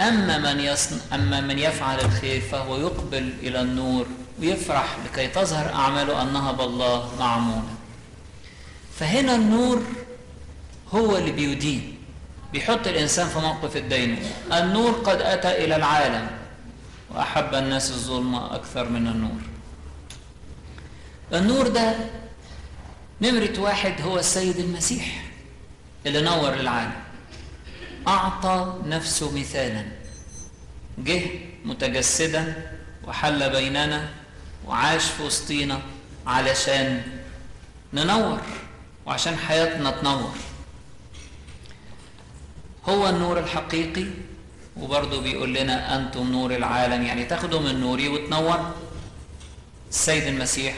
أما من يصن... أما من يفعل الخير فهو يقبل إلى النور ويفرح لكي تظهر أعماله أنها بالله معمولة. فهنا النور هو اللي بيدين بيحط الإنسان في موقف الدين. النور قد أتى إلى العالم وأحب الناس الظلمة أكثر من النور. النور ده نمرة واحد هو السيد المسيح اللي نور العالم. أعطى نفسه مثالا. جه متجسدا وحل بيننا وعاش في وسطينا علشان ننور وعشان حياتنا تنور. هو النور الحقيقي وبرضه بيقول لنا أنتم نور العالم يعني تاخدوا من نوري وتنور. السيد المسيح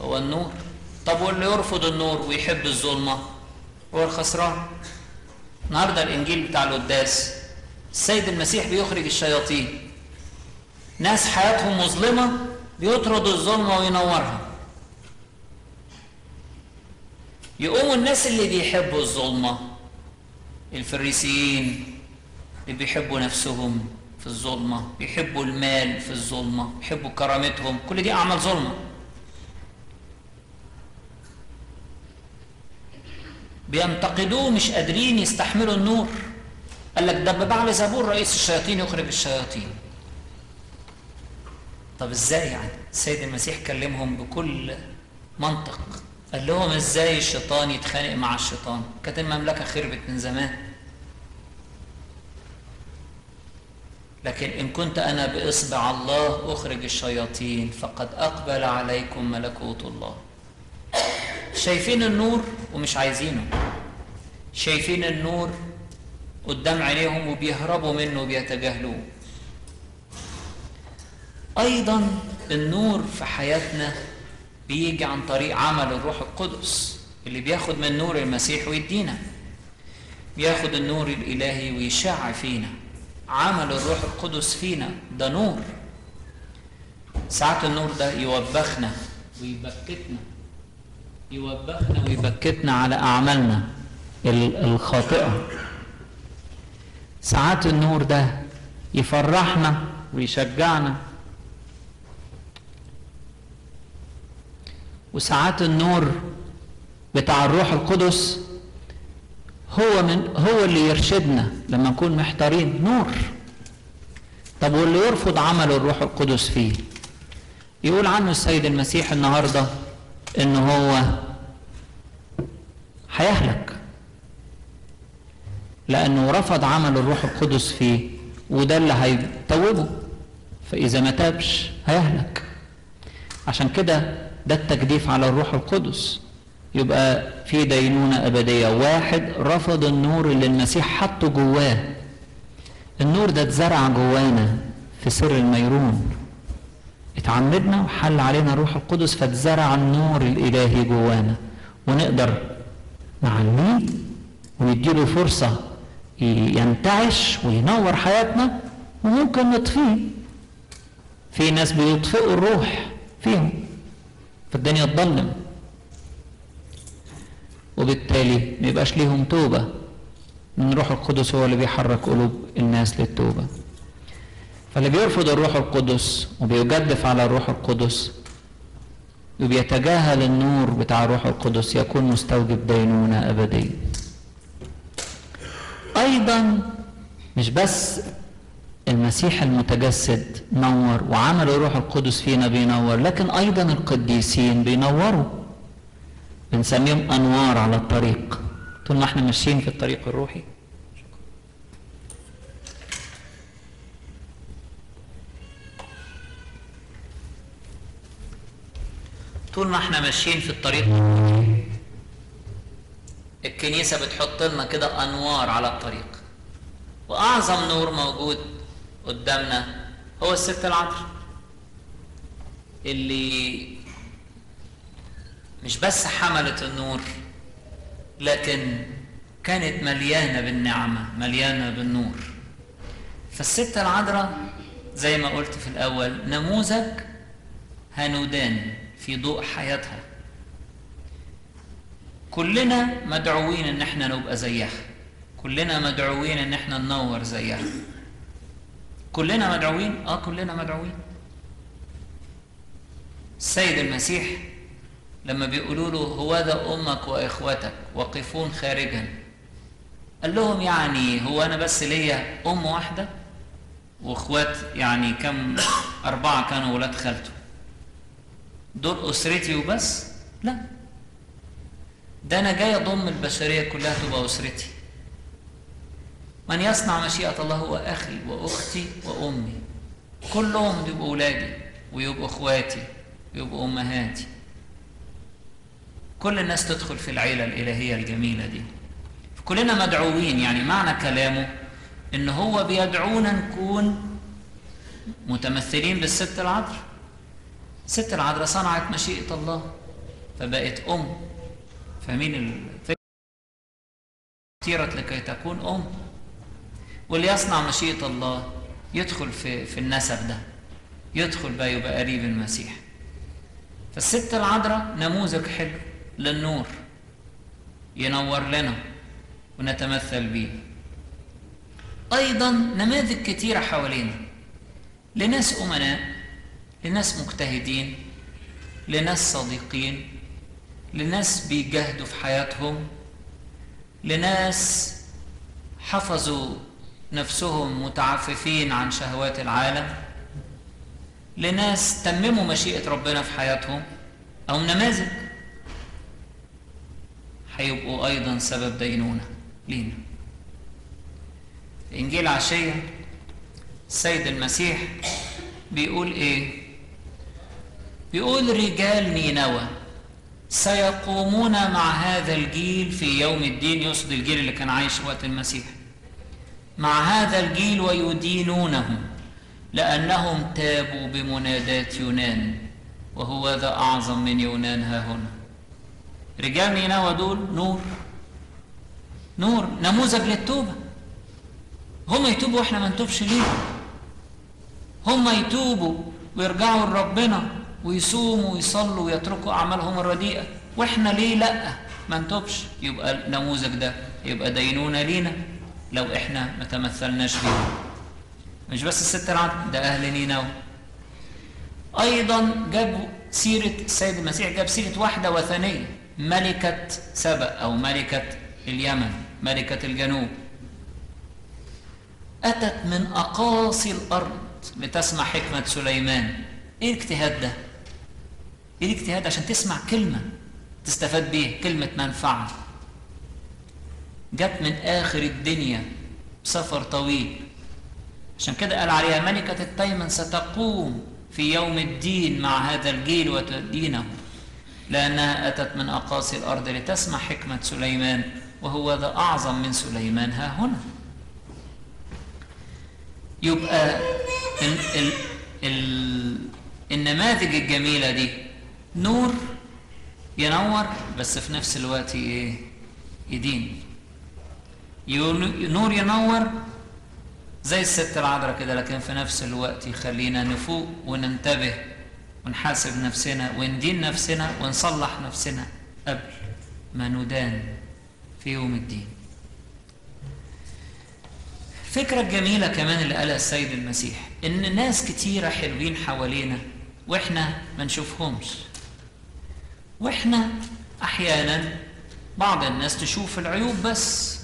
هو النور. طب واللي يرفض النور ويحب الظلمة هو الخسران. النهاردة الإنجيل بتاع القداس. السيد المسيح بيخرج الشياطين. ناس حياتهم مظلمة بيطرد الظلمة وينورها. يقوموا الناس اللي بيحبوا الظلمة. الفريسيين اللي بيحبوا نفسهم في الظلمة بيحبوا المال في الظلمة بيحبوا كرامتهم. كل دي أعمال ظلمة. بينتقدوه مش قادرين يستحملوا النور. قال لك ده ببعل زبور رئيس الشياطين يخرج الشياطين. طب إزاي يعني؟ السيد المسيح كلمهم بكل منطق. قال لهم إزاي الشيطان يتخانق مع الشيطان؟ كانت المملكة خربت من زمان. لكن إن كنت أنا بإصبع الله أخرج الشياطين. فقد أقبل عليكم ملكوت الله. شايفين النور ومش عايزينه. شايفين النور قدام عينيهم وبيهربوا منه وبيتجاهلوه. أيضا النور في حياتنا بيجي عن طريق عمل الروح القدس اللي بياخد من نور المسيح ويدينا. بياخد النور الإلهي ويشع فينا. عمل الروح القدس فينا ده نور. ساعات النور ده يوبخنا ويبكتنا. يوبخنا ويبكتنا على أعمالنا الخاطئة. ساعات النور ده يفرحنا ويشجعنا. وساعات النور بتاع الروح القدس هو من هو اللي يرشدنا لما نكون محتارين. نور. طب واللي يرفض عمل الروح القدس فيه؟ يقول عنه السيد المسيح النهارده ان هو هيهلك. لأنه رفض عمل الروح القدس فيه وده اللي هيتوبه فإذا ما تابش هيهلك. عشان كده ده التجديف على الروح القدس. يبقى في دينونة أبدية. واحد رفض النور اللي المسيح حطه جواه. النور ده اتزرع جوانا في سر الميرون. اتعمدنا وحل علينا الروح القدس فاتزرع النور الإلهي جوانا. ونقدر نعليه ونديله فرصة ينتعش وينور حياتنا وممكن نطفيه. في ناس بيطفئوا الروح فيهم فالدنيا تضلم. وبالتالي ما يبقاش ليهم توبة. من الروح القدس هو اللي بيحرك قلوب الناس للتوبة. فاللي بيرفض الروح القدس وبيجدف على الروح القدس وبيتجاهل النور بتاع الروح القدس يكون مستوجب دينونة أبدية. أيضا مش بس المسيح المتجسد نور وعمل الروح القدس فينا بينور لكن أيضا القديسين بينوروا. بنسميهم أنوار على الطريق. طول ما إحنا ماشيين في الطريق الروحي. طول ما إحنا ماشيين في الطريق الكنيسة بتحط لنا كده أنوار على الطريق. وأعظم نور موجود قدامنا هو الست العذراء اللي مش بس حملت النور لكن كانت مليانة بالنعمة مليانة بالنور. فالست العذراء زي ما قلت في الأول نموذج هنودان. في ضوء حياتها. كلنا مدعوين ان إحنا نبقى زيها. كلنا مدعوين ان إحنا ننور زيها. كلنا مدعوين؟ آه كلنا مدعوين. السيد المسيح لما بيقولوا له هو ذا أمك وإخوتك وقفون خارجا قال لهم يعني هو أنا بس ليا أم واحدة؟ وإخوات يعني كم؟ أربعة كانوا ولاد خالته. دول أسرتي وبس؟ لا. ده أنا جاي أضم البشرية كلها تبقى أسرتي. من يصنع مشيئة الله هو أخي وأختي وأمي. كلهم يبقوا أولادي ويبقوا أخواتي ويبقوا أمهاتي. كل الناس تدخل في العيلة الإلهية الجميلة دي. كلنا مدعوين يعني معنى كلامه إن هو بيدعونا نكون متمثلين بالست العذراء الست العذراء صنعت مشيئة الله فبقت أم. فاهمين اختيرت لكي تكون أم؟ واللي يصنع مشيئة الله. يدخل في في النسب ده. يدخل بقى يبقى قريب المسيح. فالست العذراء نموذج حلو للنور. ينور لنا ونتمثل به أيضا نماذج كتيرة حوالينا. لناس أمناء لناس مجتهدين لناس صديقين لناس بيجاهدوا في حياتهم لناس حفظوا نفسهم متعففين عن شهوات العالم لناس تمموا مشيئة ربنا في حياتهم أو نماذج. هيبقوا أيضا سبب دينونة لينا. إنجيل عشية السيد المسيح بيقول إيه؟ بيقول رجال نينوى سيقومون مع هذا الجيل في يوم الدين؟ يقصد الجيل اللي كان عايش وقت المسيح. مع هذا الجيل ويدينونهم لأنهم تابوا بمنادات يونان وهو ذا أعظم من يونان ها هنا. رجال نينوى دول نور نور نموذج للتوبة. هم يتوبوا وإحنا ما نتوبش ليه؟ هم يتوبوا ويرجعوا لربنا. ويصوموا ويصلوا ويتركوا أعمالهم الرديئة. وإحنا ليه لأ؟ ما نتوبش. يبقى النموذج ده. يبقى دينونة لينا. لو إحنا ما تمثلناش بيه مش بس الست العدل ده أهل نينوى أيضا جاب سيرة السيد المسيح جاب سيرة واحدة وثنية. ملكة سبأ أو ملكة اليمن ملكة الجنوب. أتت من أقاصي الأرض. لتسمع حكمة سليمان. إيه الاجتهاد ده؟ إيه الاجتهاد عشان تسمع كلمة؟ تستفاد بيه كلمة منفعة. جت من آخر الدنيا سفر طويل. عشان كده قال عليها ملكة التيمن ستقوم في يوم الدين مع هذا الجيل وتدينه لأنها أتت من أقاصي الأرض لتسمع حكمة سليمان وهو ذا أعظم من سليمان. ها هنا. يبقى ال ال ال النماذج الجميلة دي نور ينور بس في نفس الوقت إيه؟ يدين. نور ينور زي الست العذراء كده لكن في نفس الوقت يخلينا نفوق وننتبه ونحاسب نفسنا وندين نفسنا ونصلح نفسنا قبل ما ندان في يوم الدين. الفكرة الجميلة كمان اللي قالها السيد المسيح إن ناس كتيرة حلوين حوالينا وإحنا ما نشوفهمش. وإحنا أحيانا بعض الناس تشوف العيوب بس.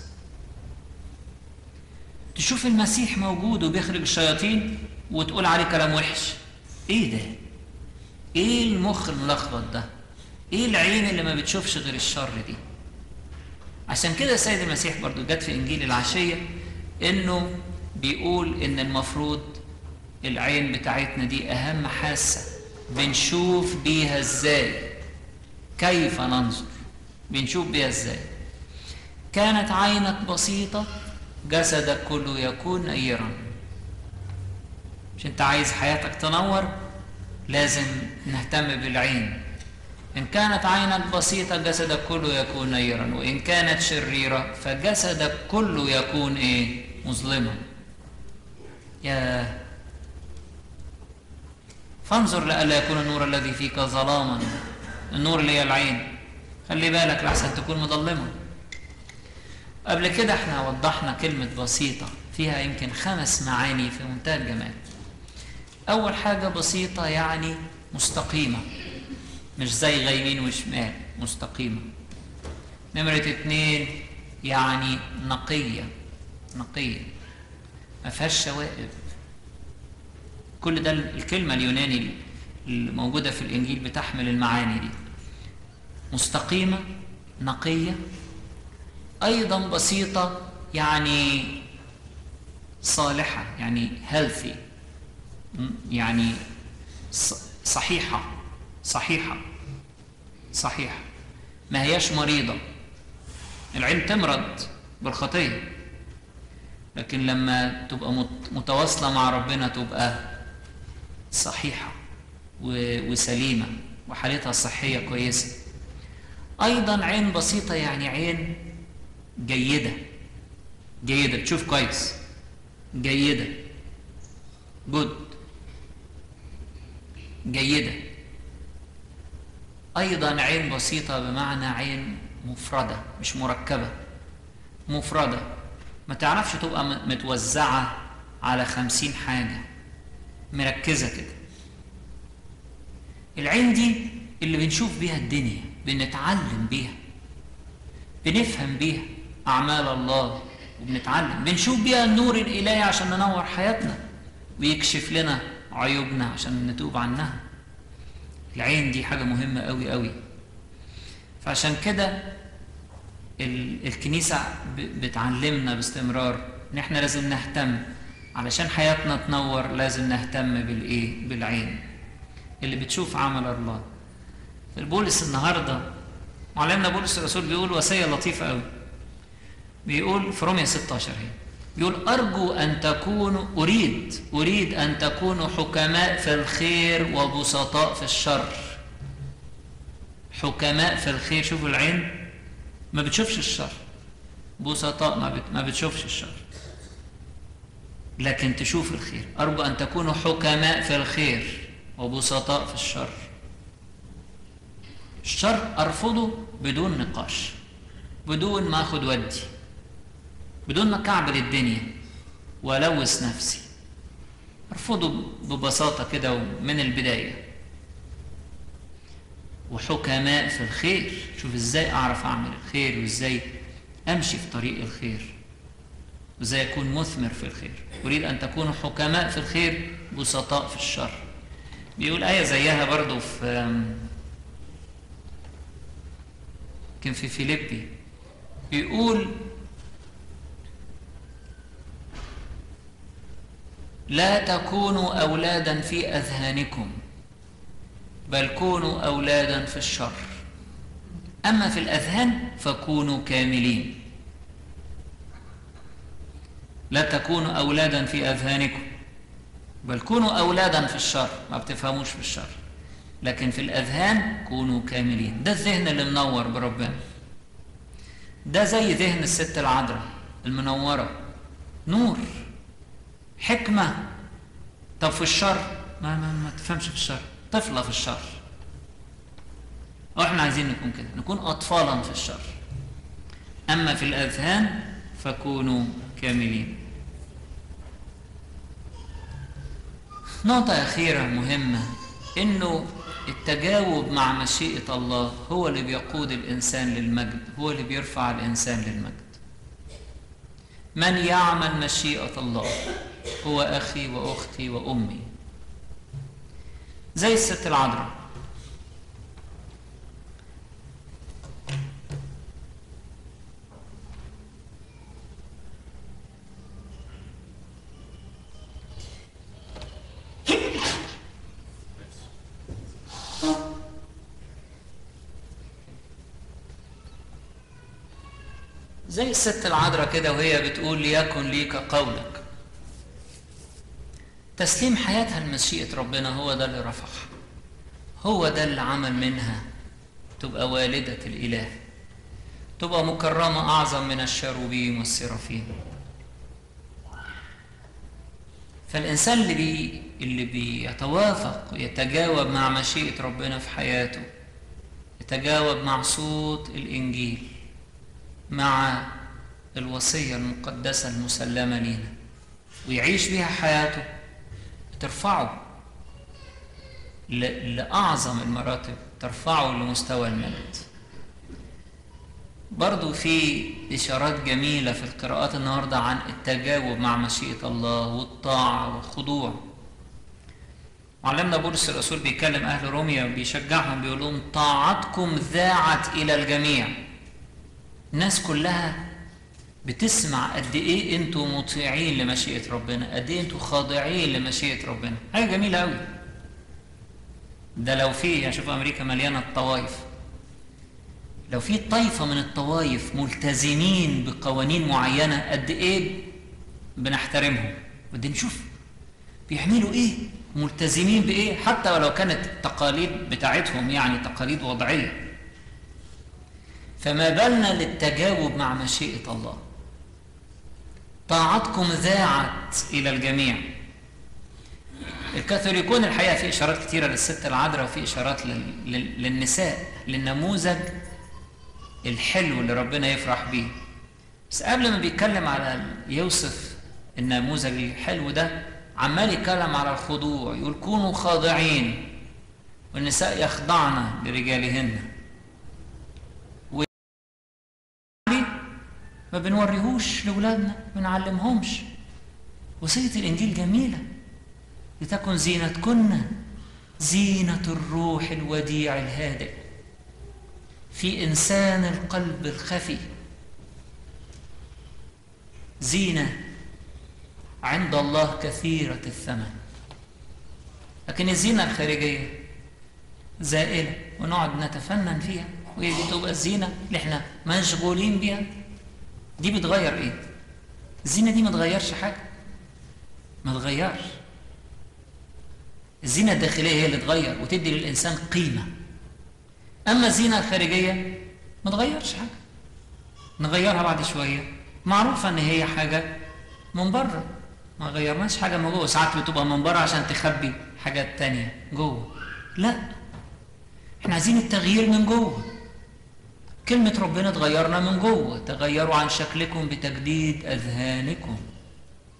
تشوف المسيح موجود وبيخرج الشياطين وتقول عليه كلام وحش. إيه ده؟ إيه المخ الملخبط ده؟ إيه العين اللي ما بتشوفش غير الشر دي؟ عشان كده السيد المسيح برضو جت في إنجيل العشية إنه بيقول إن المفروض العين بتاعتنا دي أهم حاسة بنشوف بيها إزاي. كيف ننظر؟ بنشوف بيها إزاي. كانت عينك بسيطة جسدك كله يكون نيرا. مش أنت عايز حياتك تنور؟ لازم نهتم بالعين. إن كانت عينك بسيطة جسدك كله يكون نيرا. وإن كانت شريرة فجسدك كله يكون إيه؟ مظلما. يا فانظر لئلا يكون النور الذي فيك ظلاما. النور اللي هي العين. خلي بالك لحسن تكون مظلمة. قبل كده إحنا وضحنا كلمة بسيطة فيها يمكن خمس معاني في منتهى الجمال. أول حاجة بسيطة يعني مستقيمة. مش زي يمين وشمال مستقيمة. نمرة اتنين يعني نقية نقية. ما فيهاش شوائب. كل ده الكلمة اليوناني الموجودة في الإنجيل بتحمل المعاني دي. مستقيمة نقية أيضا بسيطة يعني صالحة يعني healthy يعني صحيحة صحيحة صحيحة. ما هياش مريضة. العين تمرض بالخطية. لكن لما تبقى متواصلة مع ربنا تبقى صحيحة. وسليمة وحالتها الصحية كويسة. أيضا عين بسيطة يعني عين جيدة. جيدة بتشوف كويس. جيدة. جود جيدة. أيضا عين بسيطة بمعنى عين مفردة مش مركبة. مفردة. ما تعرفش تبقى متوزعة على خمسين حاجة. مركزة كده. العين دي اللي بنشوف بيها الدنيا بنتعلم بيها بنفهم بيها أعمال الله وبنتعلم بنشوف بيها النور الإلهي عشان ننور حياتنا ويكشف لنا عيوبنا عشان نتوب عنها. العين دي حاجة مهمة قوي قوي فعشان كده الكنيسة بتعلمنا باستمرار إن إحنا لازم نهتم. علشان حياتنا تنور لازم نهتم بالإيه؟ بالعين. اللي بتشوف عمل الله. البولس النهارده معلمنا بولس الرسول بيقول وصيه لطيفة قوي. بيقول في رومية 16 هي. بيقول أرجو أن تكونوا أريد أريد أن تكونوا حكماء في الخير وبسطاء في الشر. حكماء في الخير شوفوا العين. ما بتشوفش الشر. بسطاء ما. ما بتشوفش الشر. لكن تشوف الخير. أرجو أن تكونوا حكماء في الخير. وبسطاء في الشر. الشر أرفضه بدون نقاش بدون ما أخد ودي بدون ما أكعبل الدنيا وألوث نفسي. أرفضه ببساطة كده من البداية. وحكماء في الخير شوف إزاي أعرف أعمل الخير وإزاي أمشي في طريق الخير وإزاي أكون مثمر في الخير. أريد أن تكونوا حكماء في الخير بسطاء في الشر. بيقول آية زيها برضو في كان في فيليبي. بيقول لا تكونوا أولادا في أذهانكم بل كونوا أولادا في الشر. أما في الأذهان فكونوا كاملين. لا تكونوا أولادا في أذهانكم. بل كونوا أولادا في الشر ما بتفهموش في الشر. لكن في الأذهان كونوا كاملين. ده الذهن اللي منور بربنا. ده زي ذهن الست العذراء المنورة. نور حكمة. طب في الشر؟ ما, ما, ما تفهمش في الشر. طفلة في الشر. وإحنا عايزين نكون كده نكون أطفالا في الشر. أما في الأذهان فكونوا كاملين. نقطة أخيرة مهمة إنه التجاوب مع مشيئة الله هو اللي بيقود الإنسان للمجد هو اللي بيرفع الإنسان للمجد. من يعمل مشيئة الله؟ هو أخي وأختي وأمي. زي الست العذراء. زي الست العذراء كده وهي بتقول ليكن ليك قولك. تسليم حياتها لمشيئة ربنا هو ده اللي رفعها هو ده اللي عمل منها تبقى والدة الإله تبقى مكرمة أعظم من الشاروبيم والسرافيم فالإنسان اللي بي اللي بيتوافق يتجاوب مع مشيئة ربنا في حياته يتجاوب مع صوت الإنجيل مع الوصية المقدسة المسلمة لينا ويعيش بيها حياته ترفعه لأعظم المراتب ترفعه لمستوى المجد برضو في إشارات جميلة في القراءات النهاردة عن التجاوب مع مشيئة الله والطاعة والخضوع. معلمنا بولس الرسول بيكلم أهل روميا وبيشجعهم بيقول لهم طاعتكم ذاعت إلى الجميع. الناس كلها بتسمع قد إيه أنتوا مطيعين لمشيئة ربنا قد إيه أنتوا خاضعين لمشيئة ربنا. حاجة جميلة أوي. ده لو في يعني شوف أمريكا مليانة الطوائف. لو في طائفة من الطوائف ملتزمين بقوانين معينة قد إيه بنحترمهم؟ بدنا نشوف. بيعملوا إيه؟ ملتزمين بإيه؟ حتى ولو كانت التقاليد بتاعتهم يعني تقاليد وضعية. فما بالنا للتجاوب مع مشيئة الله. طاعتكم ذاعت إلى الجميع. الكاثوليكون الحقيقة في إشارات كثيرة للست العذراء وفي إشارات للنساء للنموذج الحلو اللي ربنا يفرح بيه. بس قبل ما بيتكلم على يوصف النموذج الحلو ده عمال يتكلم على الخضوع يقول كونوا خاضعين والنساء يخضعن لرجالهن. ما بنوريهوش لاولادنا ما بنعلمهمش. وصية الإنجيل جميلة. لتكن زينتكن زينة الروح الوديع الهادئ. في إنسان القلب الخفي. زينة عند الله كثيرة الثمن. لكن الزينة الخارجية زائلة ونقعد نتفنن فيها وهي دي تبقى الزينة اللي إحنا مشغولين بيها. دي بتغير إيه؟ الزينة دي ما تغيرش حاجة. ما تغيرش. الزينة الداخلية هي اللي تغير وتدي للإنسان قيمة. أما الزينة الخارجية ما تغيرش حاجة. نغيرها بعد شوية. معروفة إن هي حاجة من بره. ما غيرناش حاجة من جوه. ساعات بتبقى من بره عشان تخبي حاجات تانية جوه. لا. إحنا عايزين التغيير من جوه. كلمة ربنا تغيرنا من جوه. تغيروا عن شكلكم بتجديد أذهانكم.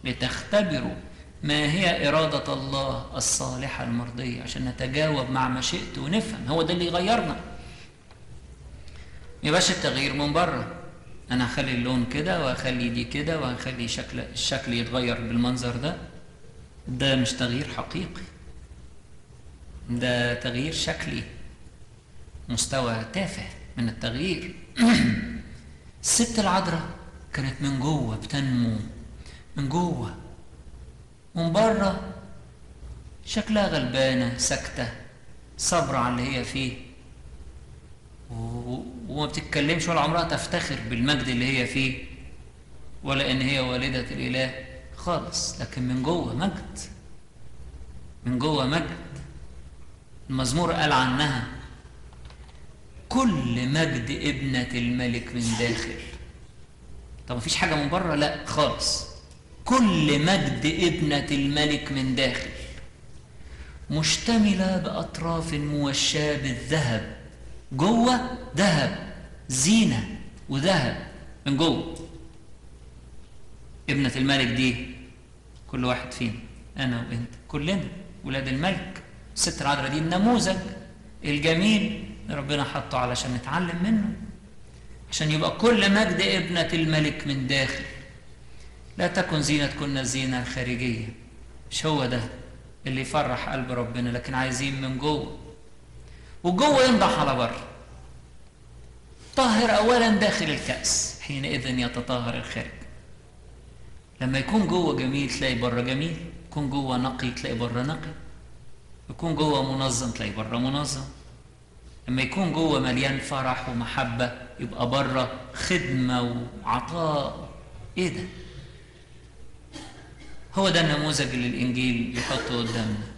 لتختبروا ما هي إرادة الله الصالحة المرضية. عشان نتجاوب مع مشيئته ونفهم. هو ده اللي يغيرنا. يبقاش التغيير من بره. أنا هخلي اللون كده وهخلي دي كده وهخلي شكل الشكل يتغير بالمنظر ده. ده مش تغيير حقيقي. ده تغيير شكلي. مستوى تافه من التغيير. الست العذراء كانت من جوه بتنمو من جوه. من بره شكلها غلبانة ساكتة صبرة على اللي هي فيه. وما بتتكلمش ولا عمرها تفتخر بالمجد اللي هي فيه ولا إن هي والدة الإله خالص لكن من جوه مجد من جوه مجد. المزمور قال عنها كل مجد ابنة الملك من داخل. طب مفيش حاجة من بره؟ لا خالص. كل مجد ابنة الملك من داخل مشتملة بأطراف موشاة بالذهب. جوه ذهب زينة وذهب من جوه. ابنة الملك دي كل واحد فينا أنا وأنت كلنا. ولاد الملك الست العذراء دي النموذج الجميل ربنا حطه علشان نتعلم منه. عشان يبقى كل مجد ابنة الملك من داخل. لا تكن زينتكن الزينة الخارجية. مش هو ده اللي يفرح قلب ربنا لكن عايزين من جوه. وجوه ينضح على بره طهر اولا داخل الكأس حينئذ يتطهر الخارج. لما يكون جوه جميل تلاقي بره جميل يكون جوه نقي تلاقي بره نقي يكون جوه منظم تلاقي بره منظم. لما يكون جوه مليان فرح ومحبة يبقى بره خدمة وعطاء. إيه ده؟ هو ده النموذج اللي الإنجيل يحطه قدامنا.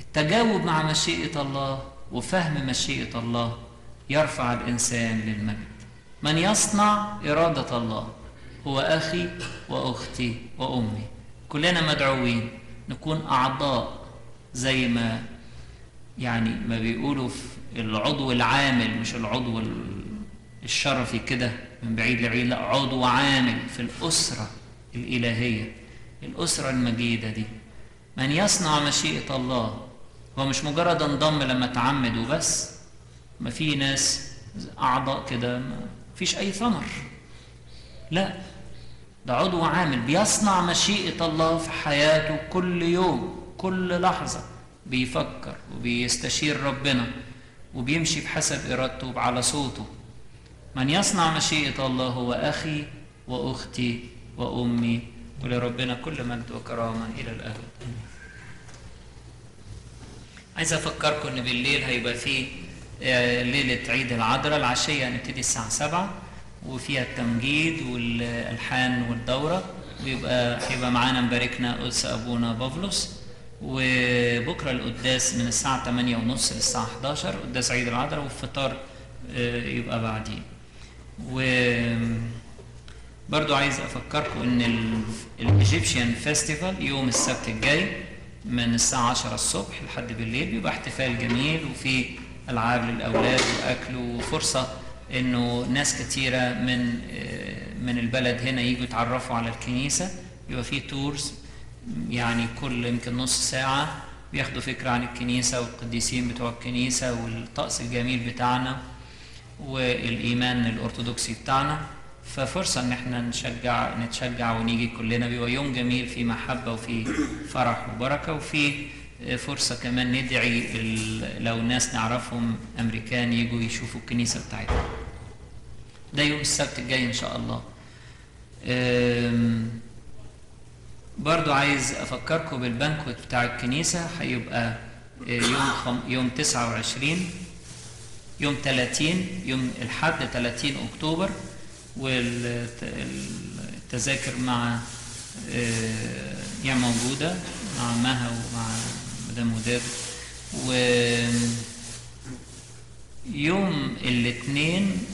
التجاوب مع مشيئة الله وفهم مشيئة الله يرفع الإنسان للمجد. من يصنع إرادة الله هو أخي وأختي وأمي. كلنا مدعوين نكون أعضاء زي ما يعني ما بيقولوا في العضو العامل مش العضو الشرفي كده من بعيد لبعيد لا عضو عامل في الأسرة الإلهية الأسرة المجيدة دي. من يصنع مشيئة الله هو مش مجرد انضم لما تعمد وبس. ما في ناس أعضاء كده ما فيش أي ثمر. لا ده عضو عامل بيصنع مشيئة الله في حياته كل يوم كل لحظة. بيفكر وبيستشير ربنا وبيمشي بحسب إرادته على صوته. من يصنع مشيئة الله هو أخي وأختي وأمي. ولربنا كل مجد وكرامة إلى الأبد عايز أفكركم إن بالليل هيبقى فيه ليلة عيد العذراء العشية هنبتدي الساعة سبعة وفيها التمجيد والألحان والدورة ويبقى هيبقى معانا مباركنا قدس أبونا بافلوس وبكرة القداس من الساعة 8 ونص للساعة 11 قداس عيد العذراء والفطار يبقى بعدين و برضو عايز أفكركم إن ال Egyptian Festival يوم السبت الجاي من الساعة 10 الصبح لحد بالليل بيبقى احتفال جميل وفي ألعاب للأولاد وأكل وفرصة إنه ناس كتيرة من من البلد هنا يجوا يتعرفوا على الكنيسة. يبقى في تورز يعني كل يمكن نص ساعة بياخدوا فكرة عن الكنيسة والقديسين بتوع الكنيسة والطقس الجميل بتاعنا والإيمان الأرثوذكسي بتاعنا. ففرصة إن إحنا نشجع نتشجع ونيجي كلنا. بيبقى يوم جميل فيه محبة وفيه فرح وبركة وفيه فرصة كمان ندعي لو ناس نعرفهم أمريكان يجوا يشوفوا الكنيسة بتاعتنا ده يوم السبت الجاي إن شاء الله. برضو عايز أفكركم بالبنكوت بتاع الكنيسة. هيبقى يوم خم... يوم 29 يوم 30 يوم الحد 30 أكتوبر. والتذاكر مع يعني موجودة مع مها ومع مدام وداد و يوم الاثنين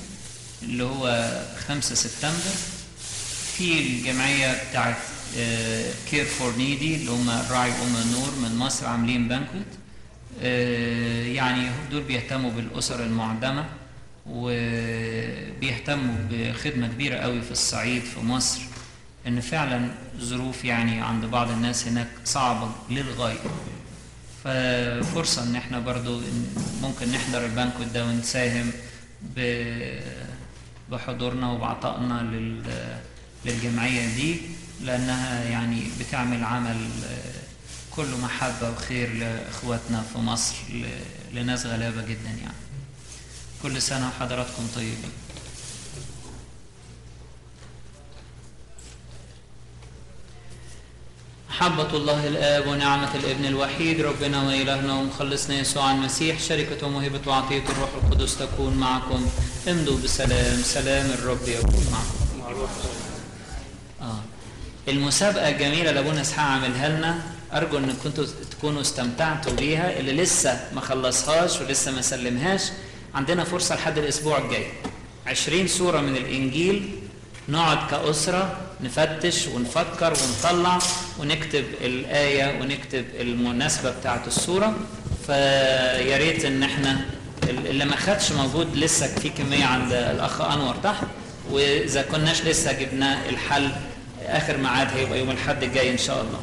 اللي هو 5 سبتمبر في الجمعية بتاعت Care for Needy اللي هم راعي أم النور من مصر عاملين banquet يعني دول بيهتموا بالأسر المعدمة. وبيهتموا بخدمة كبيرة قوي في الصعيد في مصر إن فعلا ظروف يعني عند بعض الناس هناك صعبة للغاية. ففرصة إن إحنا برضو ممكن نحضر البانكوت ده ونساهم بحضورنا وبعطائنا للجمعية دي لأنها يعني بتعمل عمل كله محبة وخير لإخواتنا في مصر لناس غلابة جدا يعني. كل سنة وحضراتكم طيبين. محبة الله الآب ونعمة الابن الوحيد ربنا وإلهنا ومخلصنا يسوع المسيح شركة وموهبة وعطية الروح القدس تكون معكم. امضوا بسلام سلام الرب يكون معكم. آه. المسابقة الجميلة اللي أبونا إسحاق عاملها لنا أرجو إن كنتوا تكونوا استمتعتوا بيها اللي لسه ما خلصهاش ولسه ما سلمهاش. عندنا فرصة لحد الأسبوع الجاي. عشرين سورة من الإنجيل نقعد كأسرة نفتش ونفكر ونطلع ونكتب الآية ونكتب المناسبة بتاعت السورة فيا ريت إن إحنا اللي ما خدش موجود لسه في كمية عند الأخ أنور تحت. وإذا كناش لسه جبنا الحل آخر ميعاد هيبقى يوم الأحد الجاي إن شاء الله.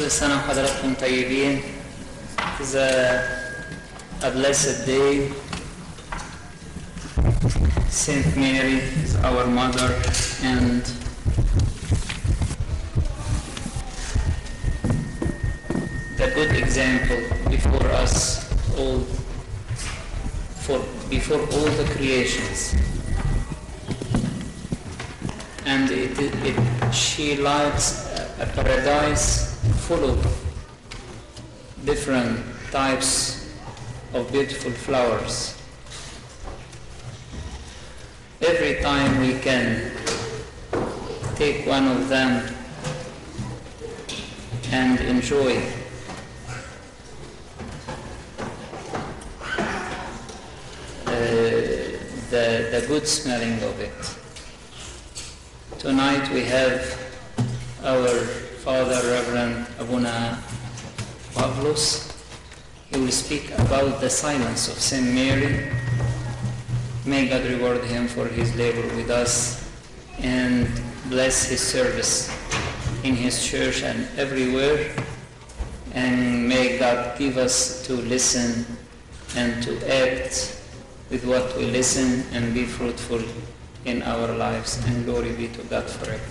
كل سنة وحضراتكم طيبين It's a, a blessed day Saint Mary is our mother and the good example before us all for before all the creations and it, it, she lights a paradise full of different types of beautiful flowers. Every time we can take one of them and enjoy uh, the, the good smelling of it. Tonight we have our Father Reverend Abuna Pavlos. He will speak about the silence of Saint Mary. May God reward him for his labor with us and bless his service in his church and everywhere. And may God give us to listen and to act with what we listen and be fruitful in our lives. And glory be to God forever.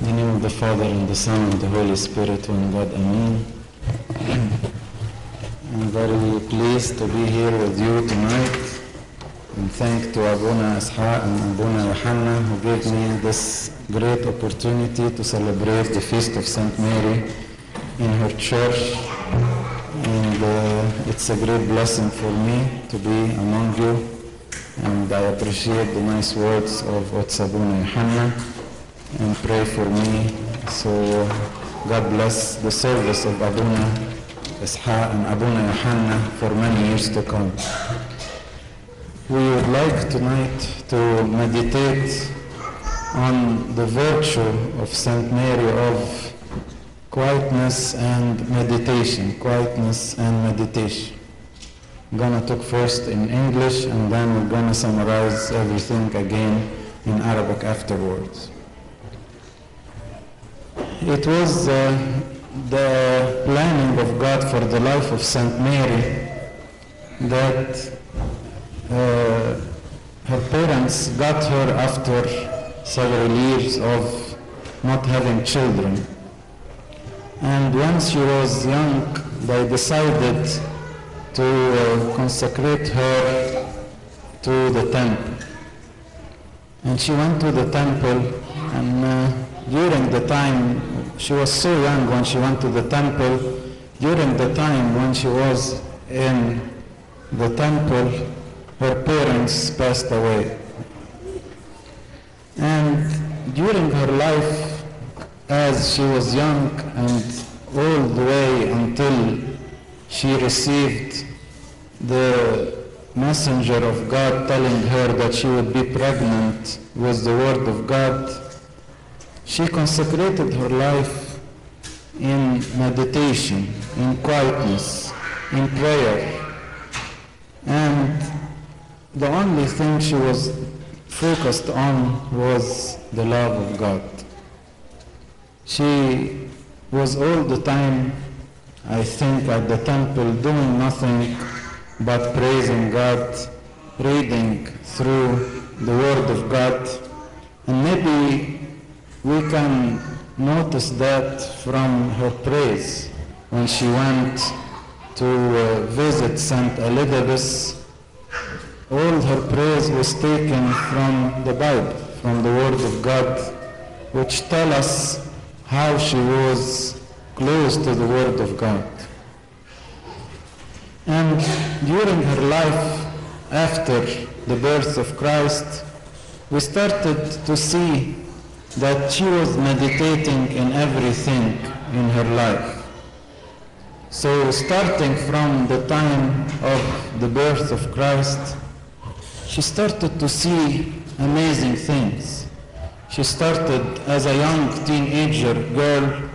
In the name of the Father and the Son and the Holy Spirit, one God, Amen. I'm very pleased to be here with you tonight and thank to Abuna Ishaq and Abuna Yohanna who gave me this great opportunity to celebrate the feast of Saint Mary in her church and uh, it's a great blessing for me to be among you and I appreciate the nice words of Otsabuna Yohanna and pray for me. So God bless the service of Abuna Ishaq and Abuna Yohanna for many years to come. We would like tonight to meditate on the virtue of Saint Mary of quietness and meditation, quietness and meditation. I'm gonna talk first in English and then we're gonna summarize everything again in Arabic afterwards. It was uh, the planning of God for the life of Saint Mary that uh, her parents got her after several years of not having children. And once she was young, they decided to uh, consecrate her to the temple. And she went to the temple, and uh, during the time, she was so young when she went to the temple, during the time when she was in the temple, her parents passed away. And during her life, as she was young and all the way until she received the messenger of God telling her that she would be pregnant with the word of God, she consecrated her life in meditation, in quietness, in prayer. And the only thing she was focused on was the love of God. She was all the time, I think, at the temple doing nothing but praising God, reading through the Word of God. And maybe we can notice that from her praise when she went to uh, visit St. Elizabeth. All her praise was taken from the Bible, from the Word of God, which tell us how she was close to the Word of God. And during her life, after the birth of Christ, we started to see that she was meditating in everything in her life. So, starting from the time of the birth of Christ, she started to see amazing things. She started as a young teenager girl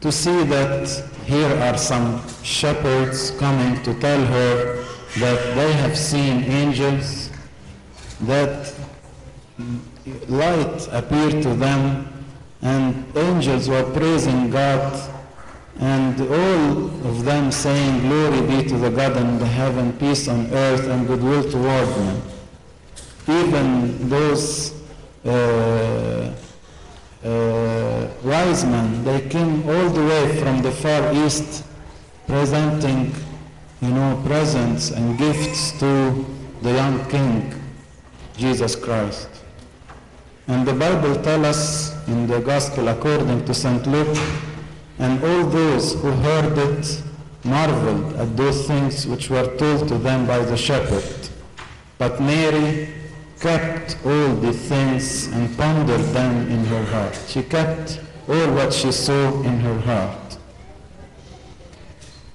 to see that here are some shepherds coming to tell her that they have seen angels, that light appeared to them, and angels were praising God, and all of them saying, Glory be to the God in the heaven, peace on earth, and goodwill toward men. Even those uh, uh, wise men, they came all the way from the far east presenting, you know, presents and gifts to the young king, Jesus Christ. And the Bible tells us in the Gospel according to St. Luke, and all those who heard it marveled at those things which were told to them by the shepherd. But Mary kept all the things and pondered them in her heart. She kept all what she saw in her heart.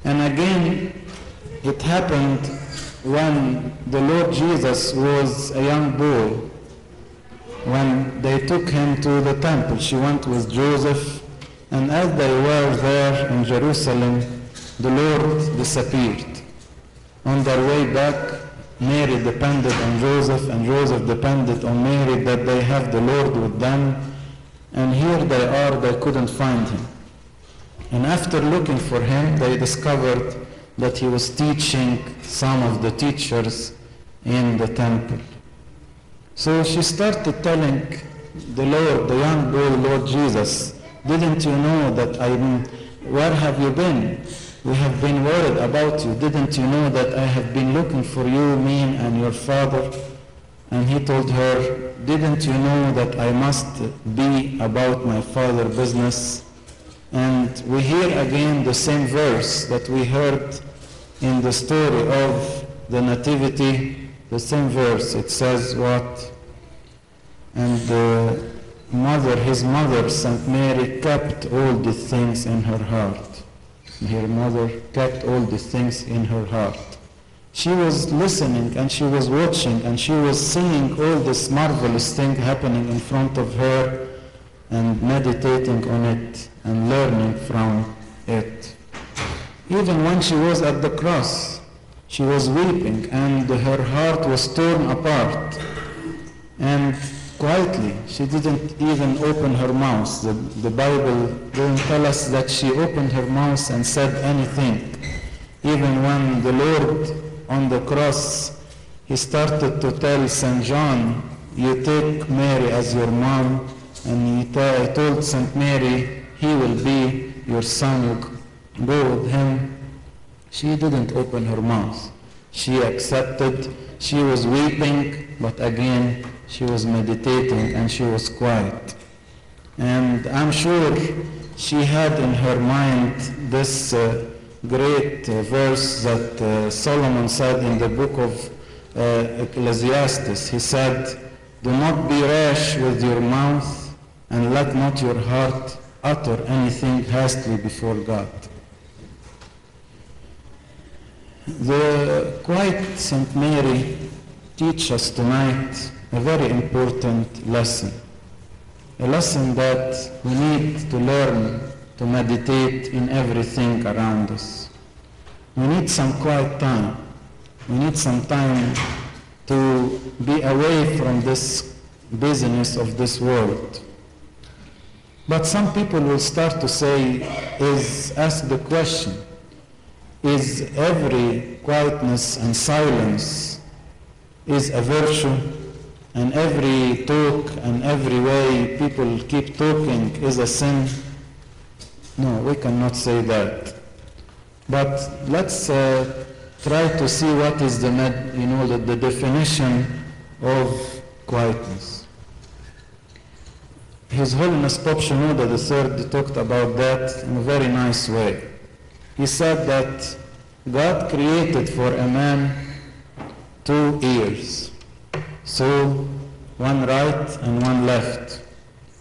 And again, it happened when the Lord Jesus was a young boy. When they took him to the temple, she went with Joseph, and as they were there in Jerusalem, the Lord disappeared. On their way back, Mary depended on Joseph, and Joseph depended on Mary that they have the Lord with them. And here they are, they couldn't find him. And after looking for him, they discovered that he was teaching some of the teachers in the temple. So she started telling the Lord, the young boy, Lord Jesus, didn't you know that I'm, where have you been? We have been worried about you. Didn't you know that I have been looking for you, me and your father? And he told her, didn't you know that I must be about my father business? And we hear again the same verse that we heard in the story of the Nativity, the same verse. It says what? And the mother, his mother, Saint Mary, kept all these things in her heart. Her mother kept all these things in her heart. She was listening and she was watching and she was seeing all this marvelous thing happening in front of her and meditating on it and learning from it. Even when she was at the cross, she was weeping and her heart was torn apart. And quietly, she didn't even open her mouth. The, the Bible doesn't tell us that she opened her mouth and said anything. Even when the Lord on the cross, he started to tell St. John, you take Mary as your mom, and he, t- told St. Mary, he will be your son, you go with him. She didn't open her mouth. She accepted, she was weeping, but again, she was meditating and she was quiet. And I'm sure she had in her mind this uh, great uh, verse that uh, Solomon said in the book of uh, Ecclesiastes. He said, Do not be rash with your mouth, and let not your heart utter anything hastily before God. The quiet Saint Mary teach us tonight a very important lesson. A lesson that we need to learn to meditate in everything around us. We need some quiet time. We need some time to be away from this busyness of this world. But some people will start to say, is ask the question, is every quietness and silence is a virtue and every talk and every way people keep talking is a sin? No, we cannot say that. But let's uh, try to see what is the, you know, the, the definition of quietness. His Holiness Pope Shenouda III talked about that in a very nice way. He said that God created for a man two ears, so one right and one left,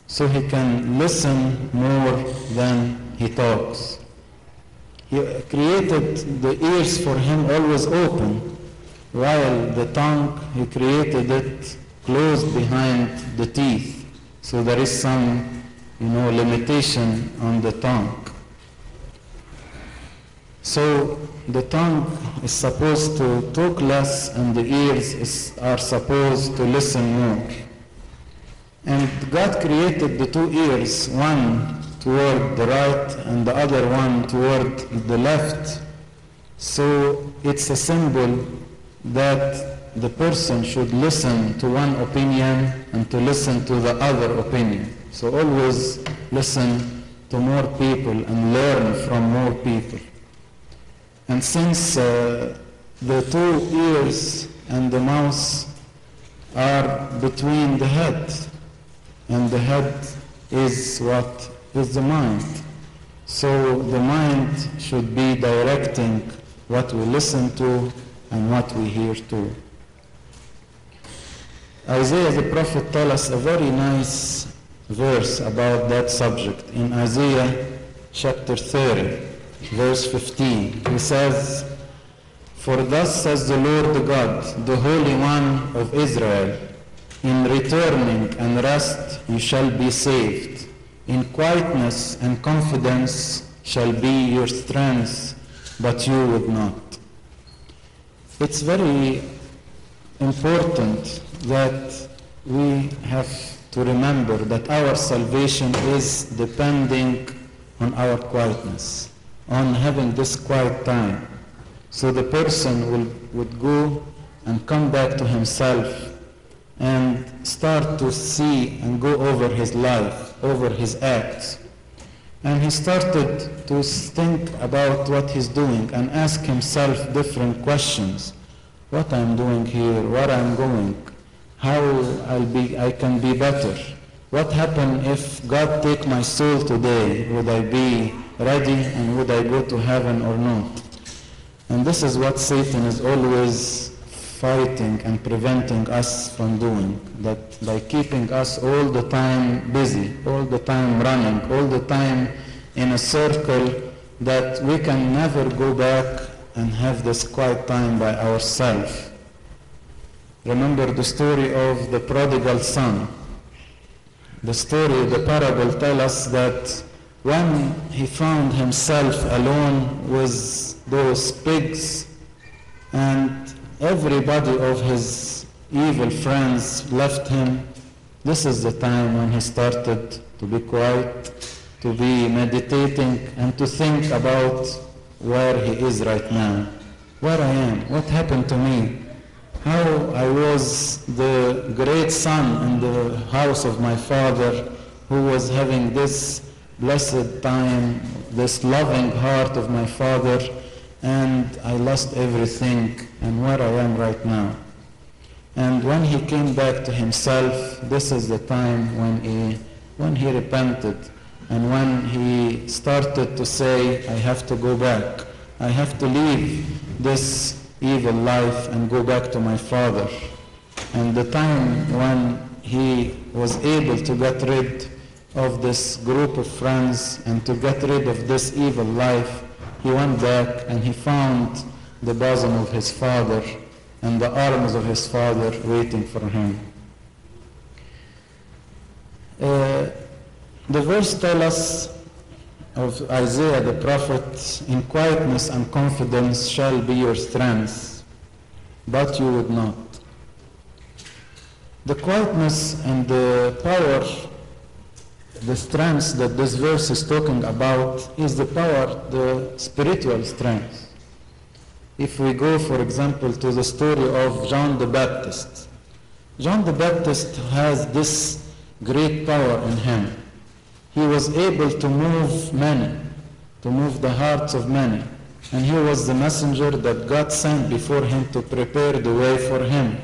so he can listen more than he talks. He created the ears for him always open, while the tongue, he created it closed behind the teeth. So there is some, you know, limitation on the tongue. So the tongue is supposed to talk less and the ears is, are supposed to listen more. And God created the two ears, one toward the right and the other one toward the left. So it's a symbol that the person should listen to one opinion and to listen to the other opinion. So always listen to more people and learn from more people. And since uh, the two ears and the mouth are between the head, and the head is what is the mind. So the mind should be directing what we listen to and what we hear to. Isaiah the prophet tells us a very nice verse about that subject in Isaiah chapter 30, verse 15. He says, For thus says the Lord the God, the Holy One of Israel, in returning and rest you shall be saved. In quietness and confidence shall be your strength, but you would not. It's very important that we have to remember that our salvation is depending on our quietness, on having this quiet time. So the person will, would go and come back to himself and start to see and go over his life, over his acts. And he started to think about what he's doing and ask himself different questions. What I'm doing here, where I'm going, how I'll be, I can be better. What happen if God take my soul today? Would I be ready and would I go to heaven or not? And this is what Satan is always fighting and preventing us from doing. That by keeping us all the time busy, all the time running, all the time in a circle that we can never go back and have this quiet time by ourselves. Remember the story of the prodigal son. The story, the parable tell us that when he found himself alone with those pigs and everybody of his evil friends left him, this is the time when he started to be quiet, to be meditating, and to think about where he is right now, where I am, what happened to me, how I was the great son in the house of my father who was having this blessed time, this loving heart of my father, and I lost everything and where I am right now. And when he came back to himself, this is the time when he, when he repented and when he started to say, I have to go back. I have to leave this evil life and go back to my father. And the time when he was able to get rid of this group of friends and to get rid of this evil life, he went back and he found the bosom of his father and the arms of his father waiting for him. Uh, the verse tells us of Isaiah the prophet, in quietness and confidence shall be your strength, but you would not. The quietness and the power, the strength that this verse is talking about is the power, the spiritual strength. If we go, for example, to the story of John the Baptist, John the Baptist has this great power in him he was able to move many, to move the hearts of many. And he was the messenger that God sent before him to prepare the way for him.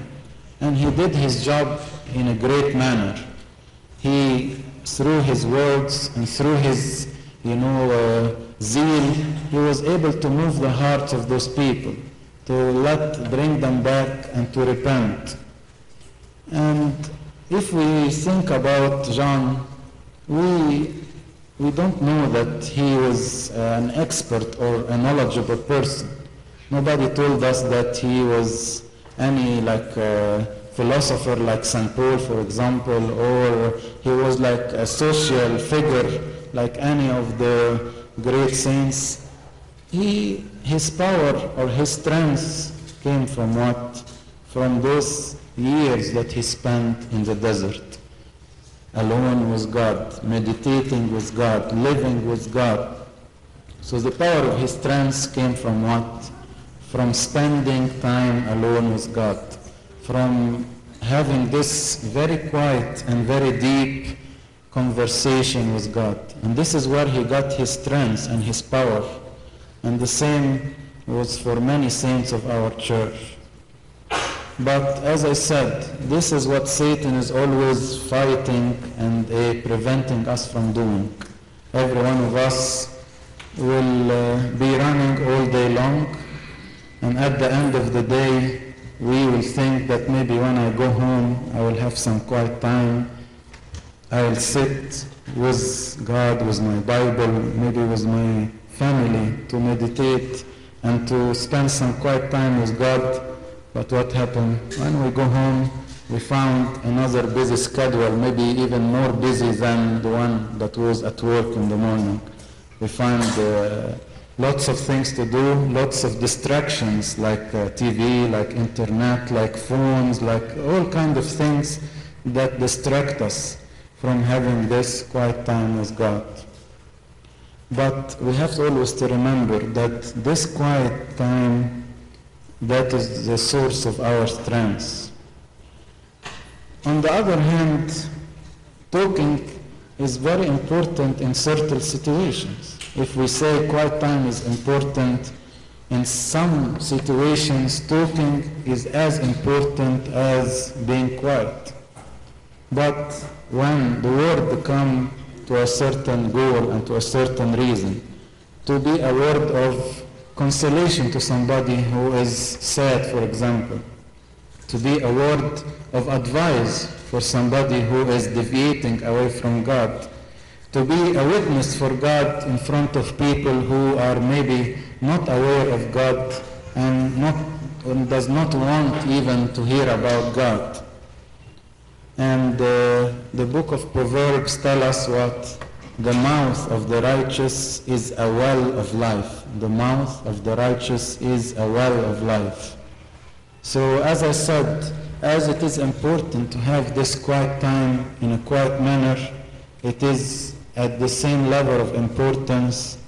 And he did his job in a great manner. He, through his words and through his, you know, uh, zeal, he was able to move the hearts of those people, to let, bring them back and to repent. And if we think about John, we, we don't know that he was an expert or a knowledgeable person. Nobody told us that he was any like uh, philosopher like St. Paul, for example, or he was like a social figure like any of the great saints. he, his power or his strength came from what? From those years that he spent in the desert, alone with God, meditating with God, living with God. So the power of his strength came from what? From spending time alone with God, from having this very quiet and very deep conversation with God. And this is where he got his strength and his power. And the same was for many saints of our church. But as I said, this is what Satan is always fighting and uh, preventing us from doing. Every one of us will uh, be running all day long, and at the end of the day, we will think that maybe when I go home, I will have some quiet time. I will sit with God, with my Bible, maybe with my family to meditate and to spend some quiet time with God. But what happened? When we go home, we found another busy schedule, maybe even more busy than the one that was at work in the morning. We find uh, lots of things to do, lots of distractions like uh, TV, like internet, like phones, like all kind of things that distract us from having this quiet time with God. But we have always to remember that this quiet time that is the source of our strength. On the other hand, talking is very important in certain situations. If we say quiet time is important, in some situations talking is as important as being quiet. But when the word comes to a certain goal and to a certain reason, to be a word of consolation to somebody who is sad, for example, to be a word of advice for somebody who is deviating away from God, to be a witness for God in front of people who are maybe not aware of God and not and does not want even to hear about God. And uh, the book of Proverbs tell us what the mouth of the righteous is a well of life. The mouth of the righteous is a well of life. So as I said, as it is important to have this quiet time in a quiet manner, it is at the same level of importance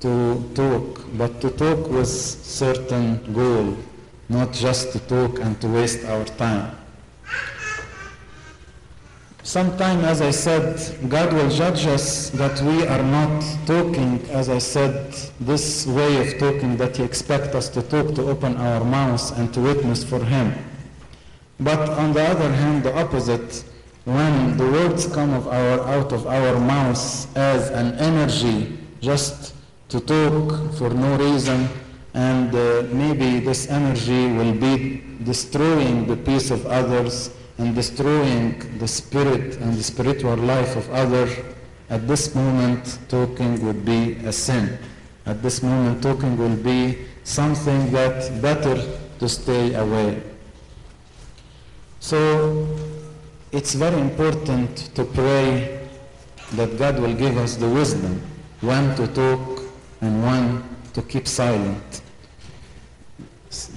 to talk, but to talk with certain goal, not just to talk and to waste our time. Sometime, as I said, God will judge us that we are not talking, as I said, this way of talking that He expects us to talk, to open our mouths and to witness for Him. But on the other hand, the opposite, when the words come of our, out of our mouths as an energy just to talk for no reason, and uh, maybe this energy will be destroying the peace of others and destroying the spirit and the spiritual life of others, at this moment talking would be a sin. At this moment talking will be something that better to stay away. So it's very important to pray that God will give us the wisdom when to talk and when to keep silent.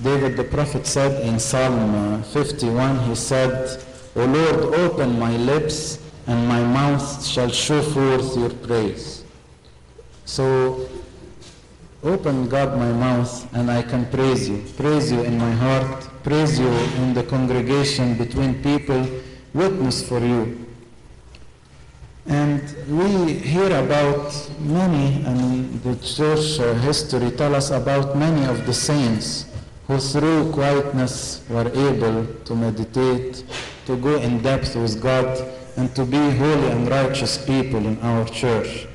David the prophet said in Psalm uh, 51, he said, O Lord, open my lips, and my mouth shall show forth your praise. So, open God my mouth, and I can praise you. Praise you in my heart, praise you in the congregation between people, witness for you. And we hear about many, and the church history tell us about many of the saints who through quietness were able to meditate, to go in depth with God, and to be holy and righteous people in our church.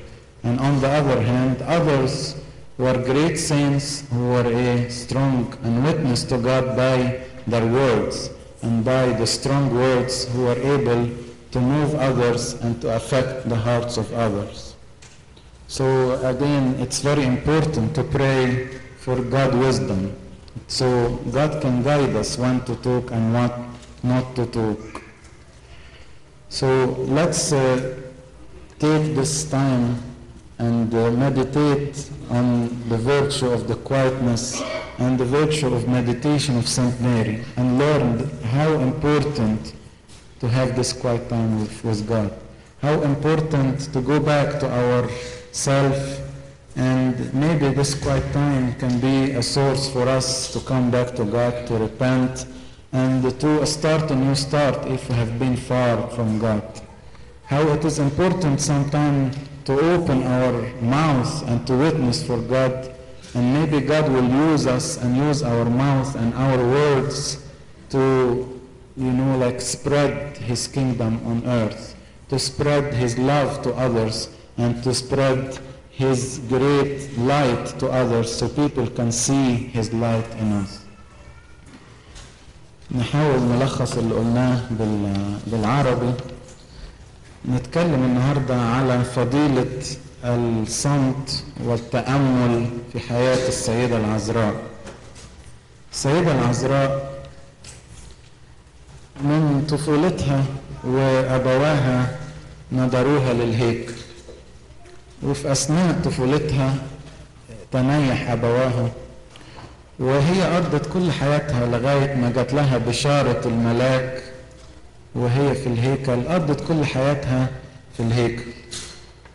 And on the other hand, others were great saints who were a strong and witness to God by their words and by the strong words who are able to move others and to affect the hearts of others. So again, it's very important to pray for God wisdom so God can guide us when to talk and what not to talk. So let's uh, take this time and uh, meditate on the virtue of the quietness and the virtue of meditation of Saint Mary and learned how important to have this quiet time with, with God. How important to go back to our self and maybe this quiet time can be a source for us to come back to God, to repent, and to start a new start if we have been far from God. How it is important sometimes to open our mouth and to witness for God, and maybe God will use us and use our mouth and our words to, you know, like spread His kingdom on earth, to spread His love to others, and to spread His great light to others so people can see His light in us. نحاول نلخص اللي قلناه بالعربي نتكلم النهارده على فضيلة الصمت والتأمل في حياة السيدة العذراء. السيدة العذراء من طفولتها وأبواها نظروها للهيكل. وفي أثناء طفولتها تنيح أبواها وهي قضت كل حياتها لغاية ما جات لها بشارة الملاك وهي في الهيكل قضت كل حياتها في الهيكل.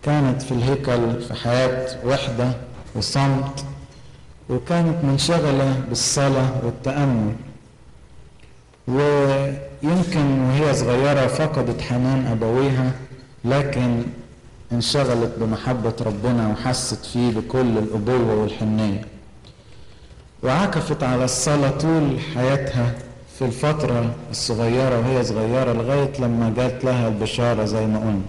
كانت في الهيكل في حياة وحدة وصمت وكانت منشغلة بالصلاة والتأمل. ويمكن وهي صغيرة فقدت حنان أبويها لكن انشغلت بمحبة ربنا وحست فيه بكل الأبوة والحنية. وعكفت على الصلاة طول حياتها. في الفترة الصغيرة وهي صغيرة لغاية لما جات لها البشارة زي ما قلنا.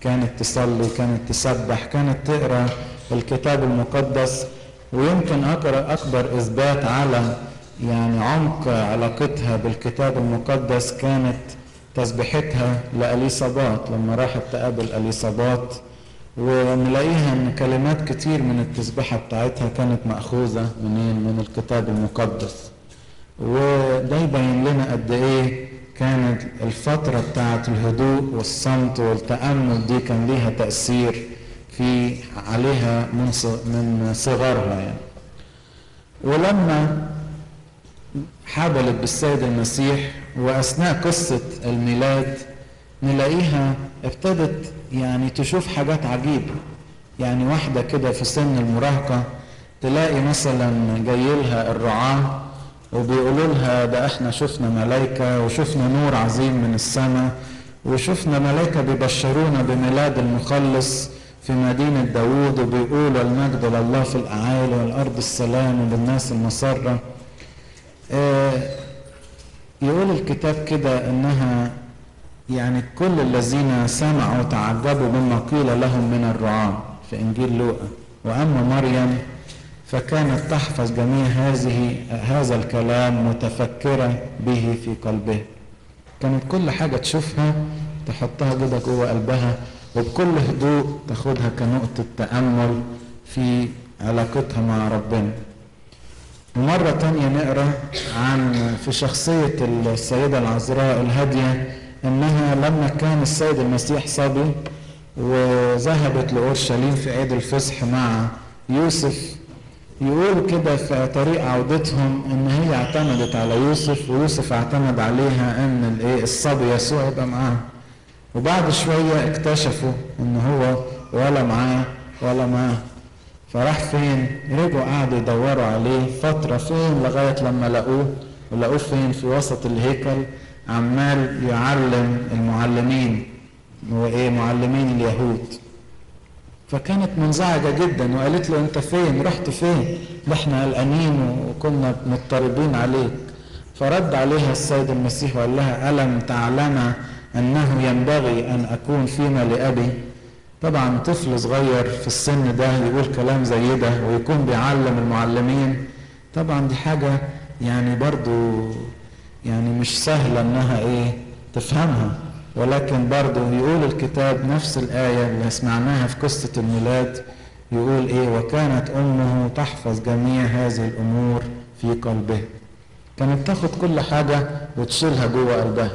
كانت تصلي كانت تسبح كانت تقرأ الكتاب المقدس. ويمكن أقرأ أكبر إثبات على يعني عمق علاقتها بالكتاب المقدس كانت تسبيحتها لأليصابات لما راحت تقابل أليصابات ونلاقيها إن كلمات كتير من التسبيحة بتاعتها كانت مأخوذة منين؟ من الكتاب المقدس. وده يبين لنا قد إيه كانت الفترة بتاعت الهدوء والصمت والتأمل دي كان ليها تأثير في عليها من من صغرها يعني. ولما حبلت بالسيد المسيح وأثناء قصة الميلاد نلاقيها ابتدت يعني تشوف حاجات عجيبة. يعني واحدة كده في سن المراهقة تلاقي مثلا جاي لها الرعاة وبيقولوا لها ده إحنا شفنا ملائكة وشفنا نور عظيم من السماء وشفنا ملائكة بيبشرونا بميلاد المخلص في مدينة داوود وبيقولوا المجد لله في الأعالي والأرض السلام وبالناس المسرة. آه يقول الكتاب كده إنها يعني كل الذين سمعوا تعجبوا مما قيل لهم من الرعاة في إنجيل لوقا. وأما مريم فكانت تحفظ جميع هذه هذا الكلام متفكرة به في قلبها كانت كل حاجة تشوفها تحطها كده جوه قلبها وبكل هدوء تاخدها كنقطة تأمل في علاقتها مع ربنا. ومرة تانية نقرأ عن في شخصية السيدة العذراء الهادية إنها لما كان السيد المسيح صبي وذهبت لأورشليم في عيد الفصح مع يوسف يقول كده في طريق عودتهم إن هي اعتمدت على يوسف ويوسف اعتمد عليها إن الايه الصبي يسوع يبقى معاها وبعد شوية اكتشفوا إن هو ولا معاه ولا معاه. فراح فين؟ رجعوا قعدوا يدوروا عليه فترة فين؟ لغاية لما لقوه ولقوه فين؟ في وسط الهيكل عمال يعلم المعلمين وإيه؟ معلمين اليهود. فكانت منزعجة جدا وقالت له أنت فين؟ رحت فين؟ ده إحنا قلقانين وكنا مضطربين عليك. فرد عليها السيد المسيح وقال لها ألم تعلم أنه ينبغي أن أكون فيما لأبي؟ طبعا طفل صغير في السن ده يقول كلام زي ده ويكون بيعلم المعلمين. طبعا دي حاجة يعني برضو يعني مش سهلة إنها إيه تفهمها. ولكن برضو يقول الكتاب نفس الآية اللي سمعناها في قصة الميلاد يقول إيه؟ وكانت أمه تحفظ جميع هذه الأمور في قلبها كانت تاخد كل حاجة وتشيلها جوه قلبها.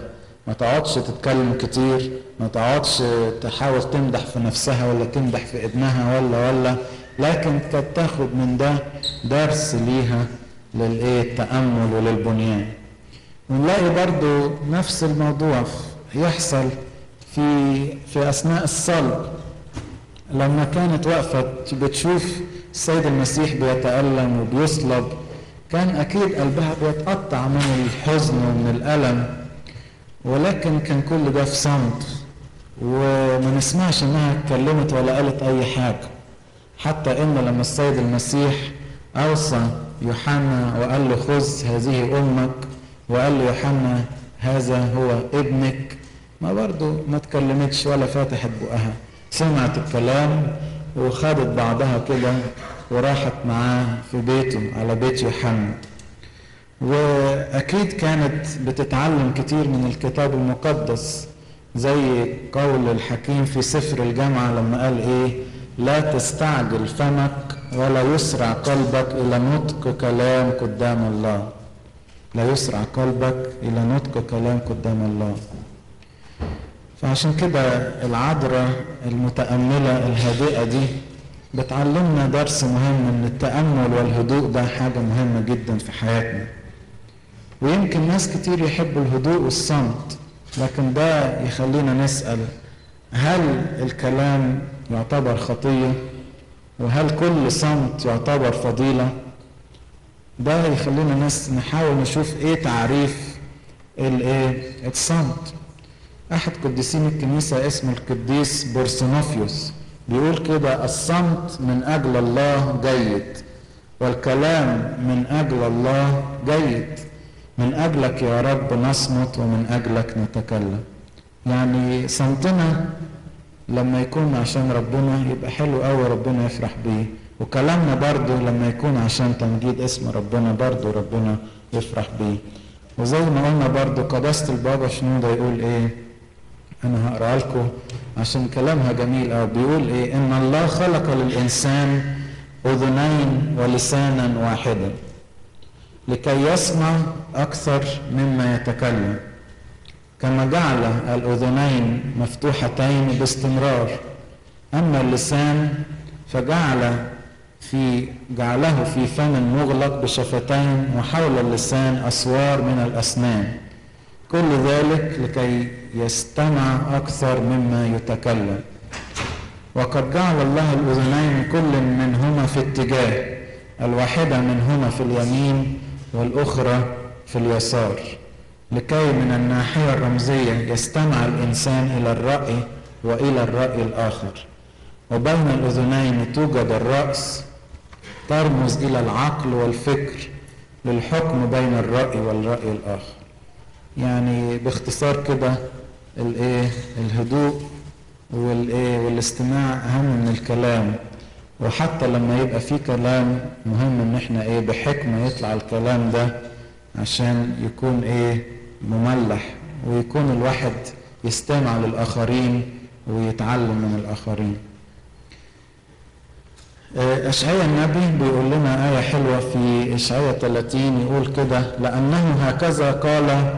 ما تقعدش تتكلم كتير ما تقعدش تحاول تمدح في نفسها ولا تمدح في ابنها ولا ولا. لكن كانت تاخد من ده درس ليها للإيه؟ التأمل وللبنيان. ونلاقي برضو نفس الموضوع يحصل في في أثناء الصلب لما كانت واقفة بتشوف السيد المسيح بيتألم وبيصلب كان أكيد قلبها بيتقطع من الحزن ومن الألم ولكن كان كل ده في صمت وما نسمعش إنها اتكلمت ولا قالت أي حاجة. حتى إن لما السيد المسيح أوصى يوحنا وقال له خذ هذه أمك وقال له يوحنا هذا هو ابنك ما برضو ما اتكلمتش ولا فتحت بقها. سمعت الكلام وخدت بعضها كده وراحت معاه في بيته على بيت يوحنا. وأكيد كانت بتتعلم كتير من الكتاب المقدس زي قول الحكيم في سفر الجامعة لما قال إيه؟ لا تستعجل فمك ولا يسرع قلبك إلى نطق كلام قدام الله. لا يسرع قلبك إلى نطق كلام قدام الله. فعشان كده العذراء المتأملة الهادئة دي بتعلمنا درس مهم إن التأمل والهدوء ده حاجة مهمة جدا في حياتنا. ويمكن ناس كتير يحبوا الهدوء والصمت لكن ده يخلينا نسأل هل الكلام يعتبر خطية؟ وهل كل صمت يعتبر فضيلة؟ ده يخلينا ناس نحاول نشوف إيه تعريف الايه الصمت. أحد قديسين الكنيسة اسمه القديس بورسونوفيوس بيقول كده الصمت من أجل الله جيد والكلام من أجل الله جيد. من أجلك يا رب نصمت ومن أجلك نتكلم. يعني صمتنا لما يكون عشان ربنا يبقى حلو قوي ربنا يفرح بيه. وكلامنا برضو لما يكون عشان تمجيد اسم ربنا برضو ربنا يفرح بيه. وزي ما قلنا برضو قداسة البابا شنودة يقول إيه؟ أنا هقرأ لكم عشان كلامها جميل قوي بيقول إيه؟ إن الله خلق للإنسان أذنين ولسانا واحدا لكي يسمع أكثر مما يتكلم. كما جعل الأذنين مفتوحتين باستمرار. أما اللسان فجعل في جعله في فم مغلق بشفتين وحول اللسان أسوار من الأسنان. كل ذلك لكي يستمع أكثر مما يتكلم. وقد جعل الله الأذنين كل منهما في اتجاه الواحدة منهما في اليمين والأخرى في اليسار. لكي من الناحية الرمزية يستمع الإنسان إلى الرأي وإلى الرأي الآخر. وبين الأذنين توجد الرأس ترمز إلى العقل والفكر للحكم بين الرأي والرأي الآخر. يعني باختصار كده الايه الهدوء والايه والاستماع اهم من الكلام. وحتى لما يبقى في كلام مهم ان إحنا إيه بحكمة يطلع الكلام ده عشان يكون إيه مملح ويكون الواحد يستمع للآخرين ويتعلم من الآخرين. اشعياء النبي بيقول لنا آية حلوة في اشعياء 30 يقول كده لأنه هكذا قال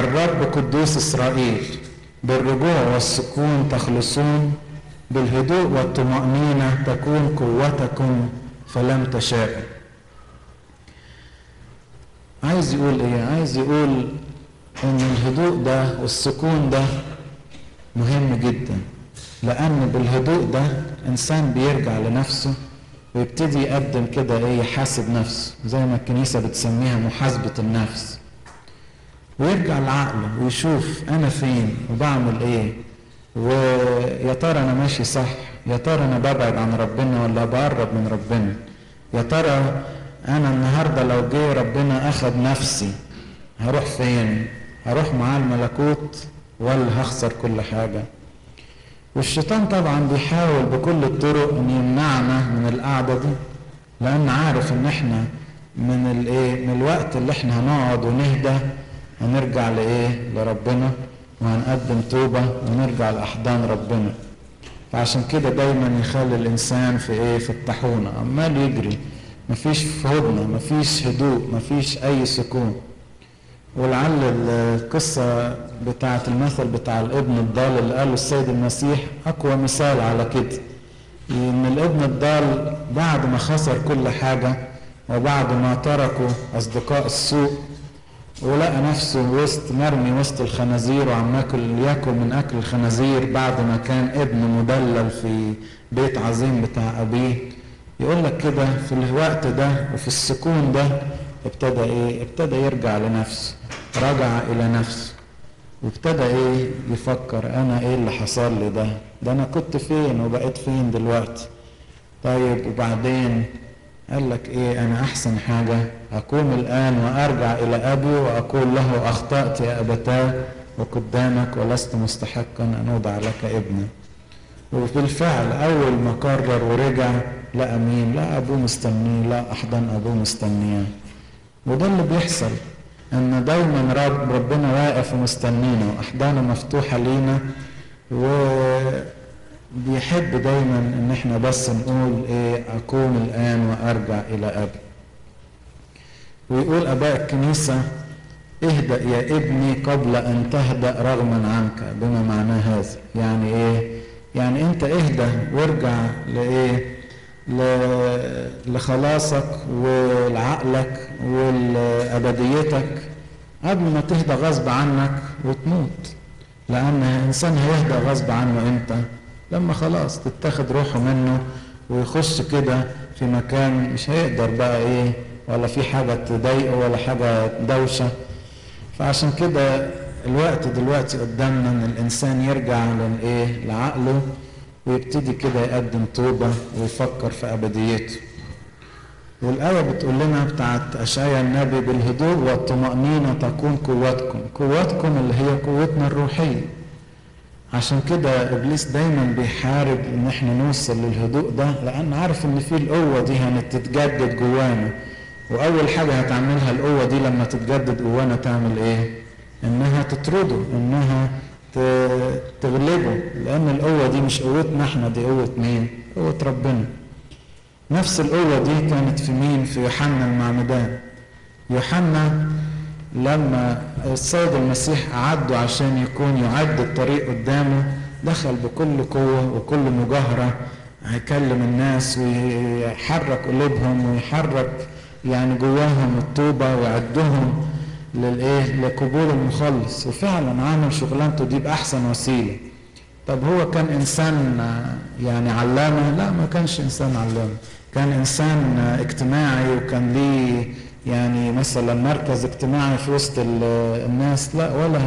الرب قدوس إسرائيل بالرجوع والسكون تخلصون بالهدوء والطمأنينة تكون قوتكم فلم تشاءوا. عايز يقول إيه؟ عايز يقول إن الهدوء ده والسكون ده مهم جدا لأن بالهدوء ده إنسان بيرجع لنفسه ويبتدي يقدم كده إيه؟ يحاسب نفسه زي ما الكنيسة بتسميها محاسبة النفس. ويرجع لعقله ويشوف أنا فين وبعمل إيه. ويا ترى أنا ماشي صح يا ترى أنا ببعد عن ربنا ولا بقرب من ربنا. يا ترى أنا النهارده لو جه ربنا أخذ نفسي هروح فين؟ هروح معاه الملكوت ولا هخسر كل حاجة؟ والشيطان طبعا بيحاول بكل الطرق إن يمنعنا من القعدة دي لأن عارف إن إحنا من الايه من الوقت اللي إحنا هنقعد ونهدى هنرجع لإيه؟ لربنا وهنقدم توبة ونرجع لأحضان ربنا. فعشان كده دايما يخلي الإنسان في إيه؟ في الطاحونة. عمال يجري مفيش هدنة مفيش هدوء مفيش أي سكون. ولعل القصة بتاعة المثل بتاع الابن الضال اللي قاله السيد المسيح أقوى مثال على كده. إن الابن الضال بعد ما خسر كل حاجة وبعد ما تركوا أصدقاء السوء ولقى نفسه وسط مرمي وسط الخنازير وعم ياكل من أكل الخنازير بعد ما كان ابن مدلل في بيت عظيم بتاع أبيه. يقول لك كده في الوقت ده وفي السكون ده ابتدى إيه؟ ابتدى يرجع لنفسه. رجع إلى نفسه. وابتدى إيه؟ يفكر أنا إيه اللي حصل لي ده؟ ده أنا كنت فين وبقيت فين دلوقتي؟ طيب وبعدين قال لك إيه أنا أحسن حاجة أقوم الآن وأرجع إلى ابي وأقول له أخطأت يا أبتاه وقدامك ولست مستحقا أن أوضع لك ابنا وبالفعل أول ما قرر ورجع لقى مين لا ابوه مستنيه لا أحضن ابوه مستنياه وده اللي بيحصل أن دايما رب ربنا واقف ومستنينا وأحضانه مفتوحة لينا وبيحب دايما إن إحنا بس نقول إيه اقوم الآن وأرجع إلى أبي. ويقول أباء الكنيسة اهدأ يا ابني قبل أن تهدأ رغما عنك بما معناه هذا. يعني إيه؟ يعني أنت اهدى وارجع لإيه؟ لخلاصك ولعقلك ولأبديتك قبل ما تهدى غصب عنك وتموت. لأن الإنسان هيهدى غصب عنه إمتى؟ لما خلاص تتاخد روحه منه ويخش كده في مكان مش هيقدر بقى إيه ولا في حاجة تضايقه ولا حاجة دوشة. فعشان كده الوقت دلوقتي قدامنا إن الإنسان يرجع للإيه؟ لعقله ويبتدي كده يقدم توبة ويفكر في أبديته. والآية بتقول لنا بتاعت أشعيا النبي بالهدوء والطمأنينة تكون قوتكم. قوتكم اللي هي قوتنا الروحية. عشان كده إبليس دايما بيحارب إن إحنا نوصل للهدوء ده لأن عارف إن في القوة دي هتتجدد جوانا وأول حاجة هتعملها القوة دي لما تتجدد جوانا تعمل إيه؟ إنها تطرده إنها تغلبه لأن القوة دي مش قوتنا إحنا دي قوة مين؟ قوة ربنا. نفس القوة دي كانت في مين؟ في يوحنا المعمدان. يوحنا لما السيد المسيح أعده عشان يكون يعد الطريق قدامه دخل بكل قوة وكل مجاهرة هيكلم الناس ويحرك قلوبهم ويحرك يعني جواهم التوبة ويعدهم للإيه؟ لقبول المخلص. وفعلا عمل شغلانته دي بأحسن وسيلة. طب هو كان إنسان يعني علامة؟ لا ما كانش إنسان علامة. كان إنسان اجتماعي وكان ليه يعني مثلا مركز اجتماعي في وسط الناس لا ولا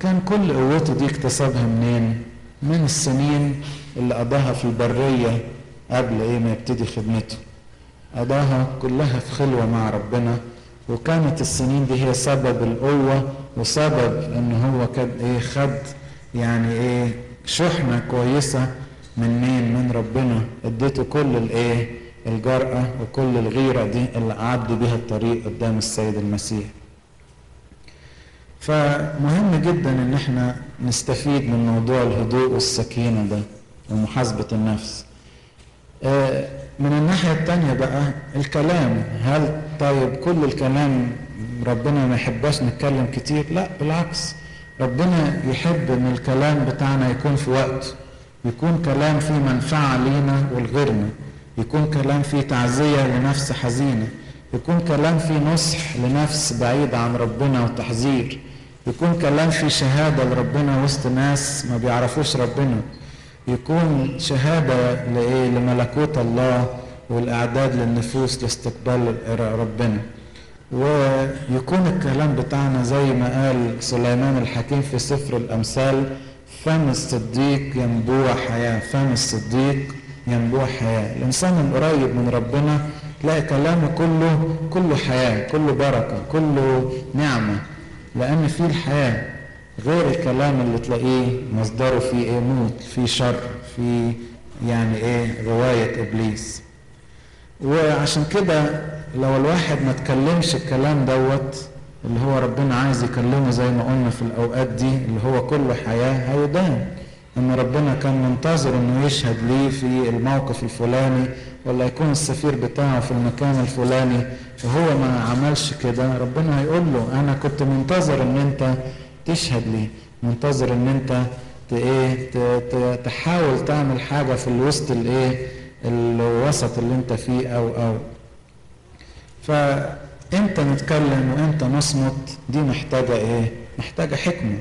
كان كل قوته دي اكتسبها منين؟ من السنين اللي قضاها في البرية قبل إيه ما يبتدي خدمته. قضاها كلها في خلوة مع ربنا وكانت السنين دي هي سبب القوة وسبب إن هو كان إيه خد يعني إيه شحنة كويسة من مين؟ من ربنا. اديته كل الإيه الجرأة وكل الغيرة دي اللي عدوا بيها الطريق قدام السيد المسيح. فمهم جدا إن إحنا نستفيد من موضوع الهدوء والسكينة ده ومحاسبة النفس. آه من الناحية التانية بقى الكلام. هل طيب كل الكلام ربنا ما يحبش نتكلم كتير؟ لا بالعكس. ربنا يحب إن الكلام بتاعنا يكون في وقت يكون كلام فيه منفعة لينا ولغيرنا. يكون كلام فيه تعزية لنفس حزينة يكون كلام فيه نصح لنفس بعيدة عن ربنا وتحذير يكون كلام فيه شهادة لربنا وسط ناس ما بيعرفوش ربنا يكون شهادة لإيه؟ لملكوت الله والإعداد للنفوس لاستقبال ربنا. ويكون الكلام بتاعنا زي ما قال سليمان الحكيم في سفر الأمثال فم الصديق ينبوع حياة فم الصديق ينبوع حياة الإنسان القريب من ربنا تلاقي كلامه كله كله حياة كله بركة كله نعمة. لأن فيه الحياة غير الكلام اللي تلاقيه مصدره فيه إيه؟ موت فيه شر فيه يعني إيه؟ رواية إبليس. وعشان كده لو الواحد ما تكلمش الكلام دوت اللي هو ربنا عايز يكلمه زي ما قلنا في الأوقات دي اللي هو كله حياة هيدان. إن ربنا كان منتظر إنه يشهد ليه في الموقف الفلاني ولا يكون السفير بتاعه في المكان الفلاني وهو ما عملش كده. ربنا هيقول له أنا كنت منتظر إن أنت تشهد لي منتظر إن أنت إيه تحاول تعمل حاجة في الوسط الإيه الوسط اللي أنت فيه أو أو. فامتى نتكلم وامتى نصمت دي محتاجة إيه؟ محتاجة حكمة.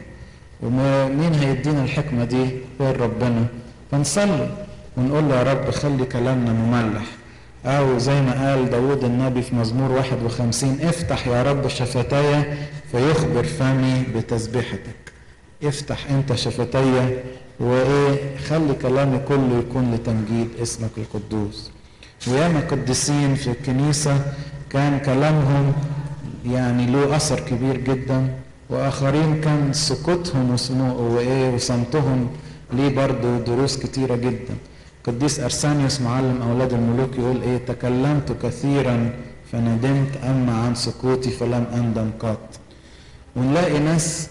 ومين هيدينا الحكمة دي غير ربنا؟ فنصلي ونقول له يا رب خلي كلامنا مملح. أو زي ما قال داود النبي في مزمور 51 افتح يا رب شفتاي فيخبر فمي بتسبيحتك. افتح انت شفتاي وإيه خلي كلامي كله يكون لتمجيد اسمك القدوس. وياما قديسين في الكنيسة كان كلامهم يعني له أثر كبير جدا. وآخرين كان سكوتهم وإيه وصمتهم ليه برضه دروس كتيرة جدا. قديس أرسانيوس معلم أولاد الملوك يقول إيه تكلمت كثيرا فندمت أما عن سكوتي فلم أندم قط. ونلاقي ناس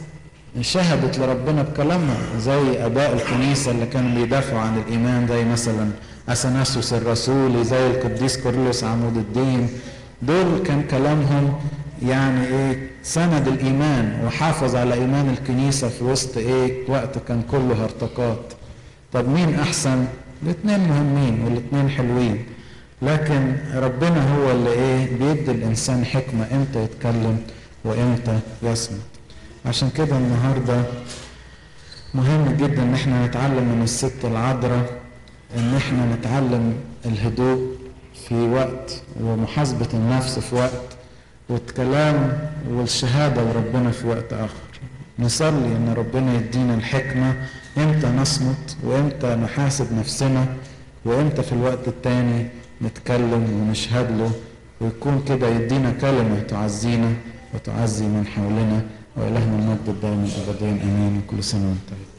شهدت لربنا بكلامها زي أباء الكنيسة اللي كانوا بيدافعوا عن الإيمان زي مثلا أثناسيوس الرسولي زي القديس كورلوس عمود الدين دول كان كلامهم يعني إيه؟ سند الإيمان وحافظ على إيمان الكنيسة في وسط إيه؟ وقت كان كله هرطقات. طب مين أحسن؟ الاثنين مهمين والاثنين حلوين. لكن ربنا هو اللي إيه؟ بيدي الإنسان حكمة إمتى يتكلم وإمتى يصمت. عشان كده النهارده مهم جدا إن إحنا نتعلم من الست العذراء إن إحنا نتعلم الهدوء في وقت ومحاسبة النفس في وقت. والكلام والشهادة لربنا في وقت آخر. نصلي إن ربنا يدينا الحكمة إمتى نصمت وإمتى نحاسب نفسنا وإمتى في الوقت التاني نتكلم ونشهد له ويكون كده يدينا كلمة تعزينا وتعزي من حولنا وإلهنا المجد الدائم الأبدين آمين. وكل سنة وأنت طيب